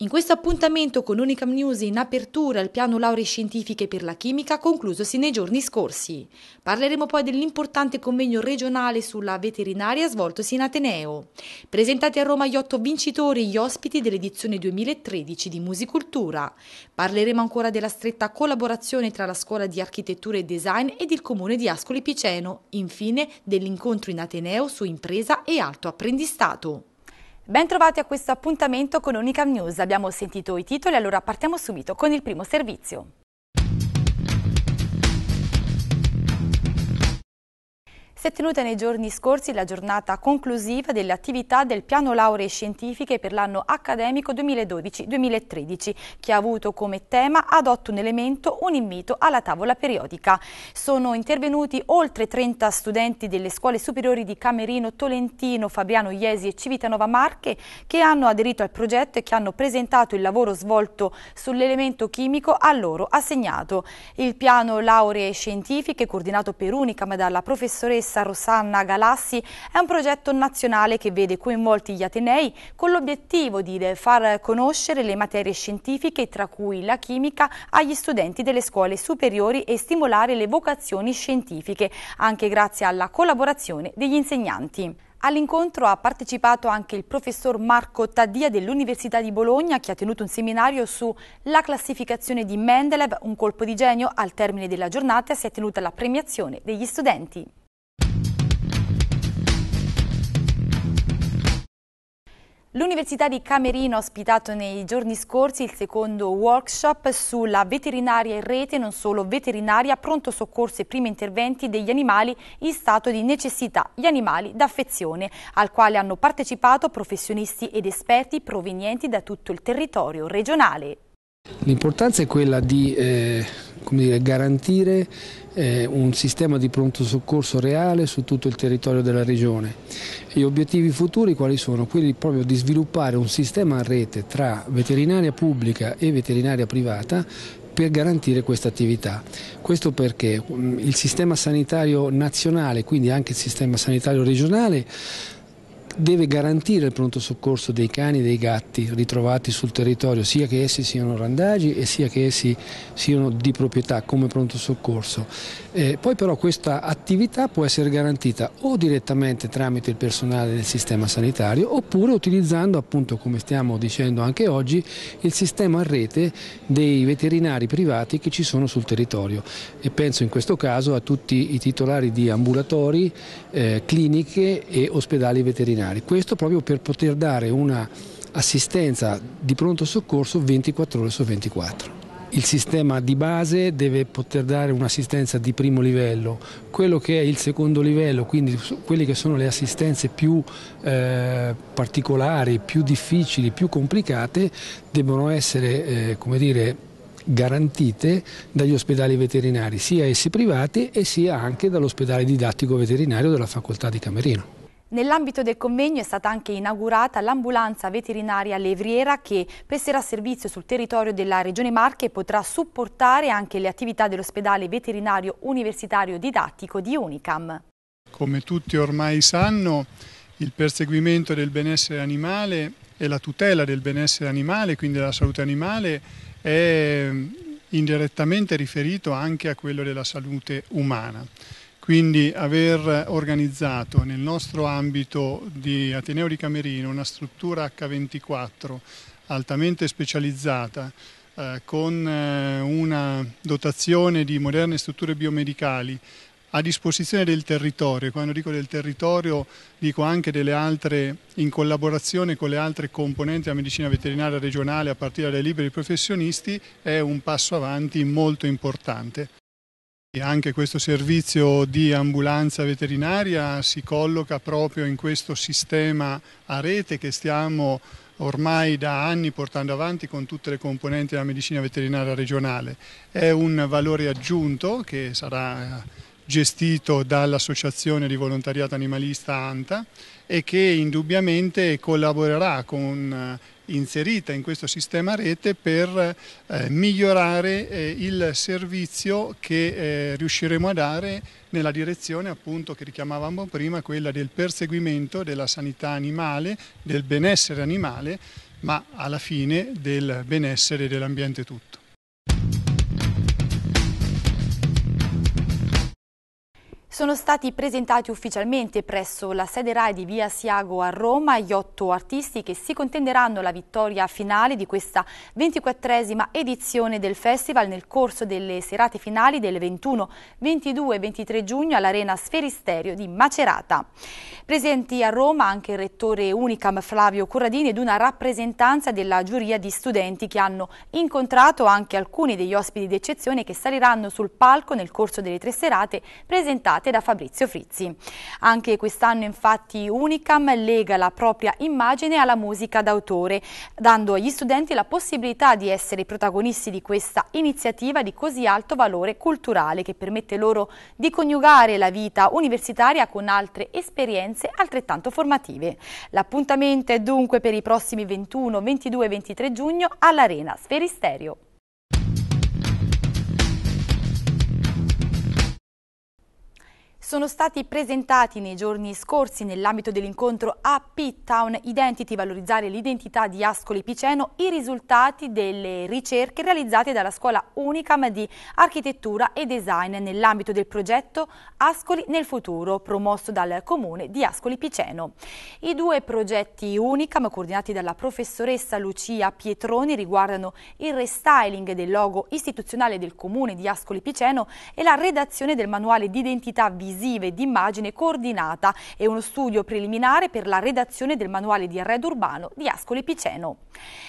In questo appuntamento con Unicam News in apertura il piano lauree scientifiche per la chimica conclusosi nei giorni scorsi. Parleremo poi dell'importante convegno regionale sulla veterinaria svoltosi in Ateneo. Presentati a Roma gli otto vincitori e gli ospiti dell'edizione 2013 di Musicultura. Parleremo ancora della stretta collaborazione tra la Scuola di Architettura e Design ed il Comune di Ascoli Piceno. Infine dell'incontro in Ateneo su impresa e alto apprendistato. Bentrovati a questo appuntamento con Unicam News. Abbiamo sentito i titoli, allora partiamo subito con il primo servizio. Si è tenuta nei giorni scorsi la giornata conclusiva delle attività del piano lauree scientifiche per l'anno accademico 2012-2013 che ha avuto come tema adotto un elemento, un invito alla tavola periodica. Sono intervenuti oltre 30 studenti delle scuole superiori di Camerino, Tolentino, Fabriano Iesi e Civitanova Marche che hanno aderito al progetto e che hanno presentato il lavoro svolto sull'elemento chimico a loro assegnato. Il piano lauree scientifiche coordinato per Unicam dalla professoressa professoressa Rosanna Galassi è un progetto nazionale che vede coinvolti gli Atenei con l'obiettivo di far conoscere le materie scientifiche tra cui la chimica agli studenti delle scuole superiori e stimolare le vocazioni scientifiche anche grazie alla collaborazione degli insegnanti. All'incontro ha partecipato anche il professor Marco Taddia dell'Università di Bologna che ha tenuto un seminario sulla classificazione di Mendeleev, un colpo di genio. Al termine della giornata si è tenuta la premiazione degli studenti. L'Università di Camerino ha ospitato nei giorni scorsi il secondo workshop sulla veterinaria in rete, non solo veterinaria, pronto soccorso e primi interventi degli animali in stato di necessità, gli animali d'affezione, al quale hanno partecipato professionisti ed esperti provenienti da tutto il territorio regionale. L'importanza è quella di eh, dire, garantire eh, un sistema di pronto soccorso reale su tutto il territorio della regione. Gli obiettivi futuri quali sono? Quelli proprio di sviluppare un sistema a rete tra veterinaria pubblica e veterinaria privata per garantire questa attività. Questo perché mm, il sistema sanitario nazionale, quindi anche il sistema sanitario regionale, deve garantire il pronto soccorso dei cani e dei gatti ritrovati sul territorio, sia che essi siano randagi e sia che essi siano di proprietà come pronto soccorso. Eh, poi però questa attività può essere garantita o direttamente tramite il personale del sistema sanitario oppure utilizzando appunto come stiamo dicendo anche oggi il sistema a rete dei veterinari privati che ci sono sul territorio e penso in questo caso a tutti i titolari di ambulatori, eh, cliniche e ospedali veterinari veterinari. Questo proprio per poter dare una assistenza di pronto soccorso 24 ore su 24. Il sistema di base deve poter dare un'assistenza di primo livello, quello che è il secondo livello, quindi quelle che sono le assistenze più eh, particolari, più difficili, più complicate, devono essere eh, come dire, garantite dagli ospedali veterinari, sia essi privati e sia anche dall'ospedale didattico veterinario della facoltà di Camerino. Nell'ambito del convegno è stata anche inaugurata l'ambulanza veterinaria Levriera che presterà servizio sul territorio della Regione Marche e potrà supportare anche le attività dell'ospedale veterinario universitario didattico di Unicam. Come tutti ormai sanno, il perseguimento del benessere animale e la tutela del benessere animale, quindi della salute animale, è indirettamente riferito anche a quello della salute umana. Quindi aver organizzato nel nostro ambito di Ateneo di Camerino una struttura H24 altamente specializzata eh, con eh, una dotazione di moderne strutture biomedicali a disposizione del territorio, quando dico del territorio dico anche delle altre, in collaborazione con le altre componenti della medicina veterinaria regionale a partire dai liberi professionisti, è un passo avanti molto importante. Anche questo servizio di ambulanza veterinaria si colloca proprio in questo sistema a rete che stiamo ormai da anni portando avanti con tutte le componenti della medicina veterinaria regionale. È un valore aggiunto che sarà gestito dall'Associazione di Volontariato Animalista ANTA e che indubbiamente collaborerà con inserita in questo sistema rete per eh, migliorare eh, il servizio che eh, riusciremo a dare nella direzione appunto che richiamavamo prima, quella del perseguimento della sanità animale, del benessere animale ma alla fine del benessere dell'ambiente tutto. Sono stati presentati ufficialmente presso la sede RAI di Via Siago a Roma gli otto artisti che si contenderanno la vittoria finale di questa 24esima edizione del festival nel corso delle serate finali del 21, 22 e 23 giugno all'Arena Sferisterio di Macerata. Presenti a Roma anche il rettore Unicam Flavio Corradini ed una rappresentanza della giuria di studenti che hanno incontrato anche alcuni degli ospiti d'eccezione che saliranno sul palco nel corso delle tre serate presentate da Fabrizio Frizzi. Anche quest'anno infatti Unicam lega la propria immagine alla musica d'autore, dando agli studenti la possibilità di essere protagonisti di questa iniziativa di così alto valore culturale che permette loro di coniugare la vita universitaria con altre esperienze altrettanto formative. L'appuntamento è dunque per i prossimi 21, 22 e 23 giugno all'Arena Sferisterio. Sono stati presentati nei giorni scorsi nell'ambito dell'incontro AP Town Identity valorizzare l'identità di Ascoli Piceno i risultati delle ricerche realizzate dalla scuola Unicam di architettura e design nell'ambito del progetto Ascoli nel futuro promosso dal comune di Ascoli Piceno. I due progetti Unicam coordinati dalla professoressa Lucia Pietroni riguardano il restyling del logo istituzionale del comune di Ascoli Piceno e la redazione del manuale di identità visiva visiva e di immagine coordinata e uno studio preliminare per la redazione del manuale di arredo urbano di Ascoli Piceno.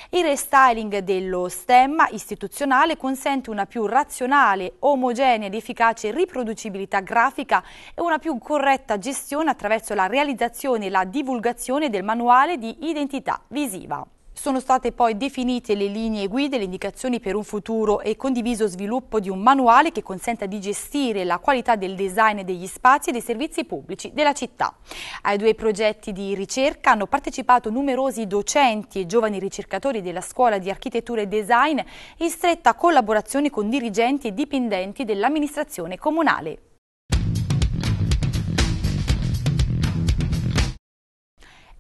Il restyling dello stemma istituzionale consente una più razionale, omogenea ed efficace riproducibilità grafica e una più corretta gestione attraverso la realizzazione e la divulgazione del manuale di identità visiva. Sono state poi definite le linee guida e le indicazioni per un futuro e condiviso sviluppo di un manuale che consenta di gestire la qualità del design degli spazi e dei servizi pubblici della città. Ai due progetti di ricerca hanno partecipato numerosi docenti e giovani ricercatori della Scuola di Architettura e Design in stretta collaborazione con dirigenti e dipendenti dell'amministrazione comunale.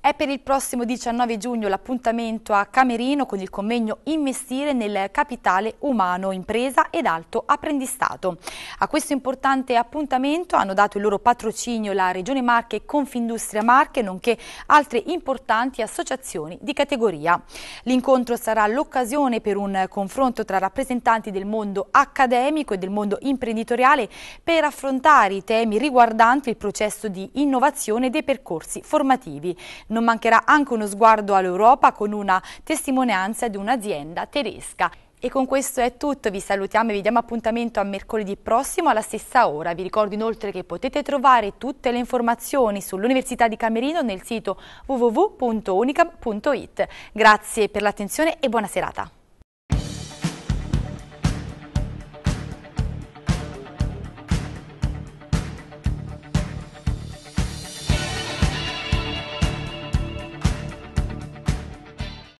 È per il prossimo 19 giugno l'appuntamento a Camerino con il convegno Investire nel capitale umano, impresa ed alto apprendistato. A questo importante appuntamento hanno dato il loro patrocinio la Regione Marche e Confindustria Marche, nonché altre importanti associazioni di categoria. L'incontro sarà l'occasione per un confronto tra rappresentanti del mondo accademico e del mondo imprenditoriale per affrontare i temi riguardanti il processo di innovazione dei percorsi formativi. Non mancherà anche uno sguardo all'Europa con una testimonianza di un'azienda tedesca. E con questo è tutto, vi salutiamo e vi diamo appuntamento a mercoledì prossimo alla stessa ora. Vi ricordo inoltre che potete trovare tutte le informazioni sull'Università di Camerino nel sito www.unicam.it. Grazie per l'attenzione e buona serata.